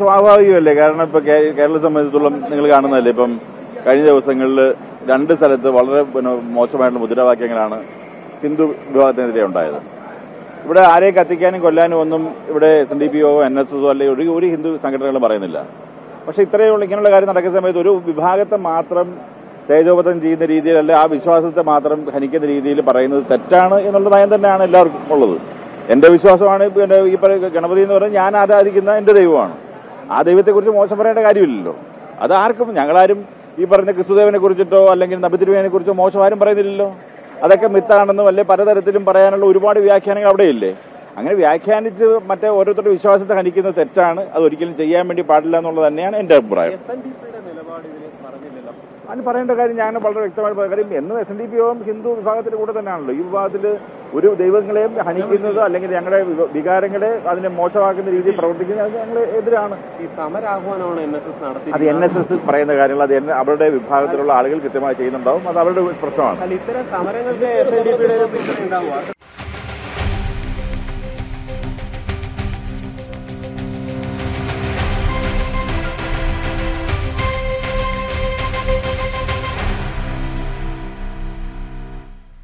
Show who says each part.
Speaker 1: സ്വാഭാവികമല്ലേ? കാരണം ഇപ്പൊ കേരള സംബന്ധിച്ചിടത്തോളം നിങ്ങൾ കാണുന്നതല്ലേ? ഇപ്പം കഴിഞ്ഞ ദിവസങ്ങളിൽ രണ്ട് സ്ഥലത്ത് വളരെ മോശമായിട്ടുള്ള മുദ്രാവാക്യങ്ങളാണ് ഹിന്ദു വിഭാഗത്തിനെതിരെ ഉണ്ടായത്. ഇവിടെ ആരെയും കത്തിക്കാനും കൊല്ലാനും ഒന്നും ഇവിടെ S N D P O N S എസോ അല്ലെങ്കിൽ ഒരു ഹിന്ദു സംഘടനകളും പറയുന്നില്ല. പക്ഷെ ഇത്രയേ ഉള്ളൂ. ഇങ്ങനെയുള്ള കാര്യം നടക്കുന്ന സമയത്ത് ഒരു വിഭാഗത്തെ മാത്രം തേജോപതം ചെയ്യുന്ന രീതിയിൽ അല്ലെ ആ വിശ്വാസത്തെ മാത്രം ഹനിക്കുന്ന രീതിയിൽ പറയുന്നത് തെറ്റാണ് എന്നുള്ള നയം തന്നെയാണ് എല്ലാവർക്കും ഉള്ളത്. എന്റെ വിശ്വാസമാണ് ഈ ഗണപതി എന്ന് പറഞ്ഞാൽ ഞാൻ ആരാധിക്കുന്ന എന്റെ ദൈവമാണ്. ആ ദൈവത്തെക്കുറിച്ച് മോശം പറയേണ്ട കാര്യമില്ലല്ലോ. അത് ആർക്കും ഞങ്ങളാരും ഈ പറഞ്ഞ ക്രിസ്തുദേവനെ കുറിച്ചിട്ടോ അല്ലെങ്കിൽ നബിതിരുവേനെ കുറിച്ചോ മോശം ആരും പറയുന്നില്ലല്ലോ. അതൊക്കെ മിത്താണെന്നും അല്ലെ പലതരത്തിലും പറയാനുള്ള ഒരുപാട് വ്യാഖ്യാനങ്ങൾ അവിടെയില്ലേ? അങ്ങനെ വ്യാഖ്യാനിച്ച് മറ്റേ ഓരോരുത്തരുടെ വിശ്വാസത്തെ ഹനിക്കുന്നത് തെറ്റാണ്. അത് ഒരിക്കലും ചെയ്യാൻ വേണ്ടി പാടില്ല എന്നുള്ളത് തന്നെയാണ് എന്റെ അഭിപ്രായം. അതിന് പറയേണ്ട കാര്യം ഞാൻ വളരെ വ്യക്തമായി പറയാം. കാര്യം എന്നും എസ് എൻ ഡി പി യോഗം ഹിന്ദു വിഭാഗത്തിന്റെ കൂടെ തന്നെയാണല്ലോ. ഈ വിഭാഗത്തിൽ ഒരു ദൈവങ്ങളെയും ഹനിക്കുന്നത് അല്ലെങ്കിൽ ഞങ്ങളുടെ വികാരങ്ങളെ അതിനെ മോശമാക്കുന്ന രീതിയിൽ പ്രവർത്തിക്കുന്നത് അത് ഞങ്ങൾ എതിരാണ്.
Speaker 2: ഈ സമരാഹ്വാനമാണ് എൻ എസ് എസ് നടത്തി
Speaker 1: അത് എൻ എസ് എസ് പറയുന്ന കാര്യങ്ങൾ അത് അവരുടെ വിഭാഗത്തിലുള്ള ആളുകൾ കൃത്യമായി ചെയ്യുന്നുണ്ടാവും. അത് അവരുടെ പ്രശ്നമാണ്.
Speaker 2: ഇത്തരം സമരങ്ങൾക്ക്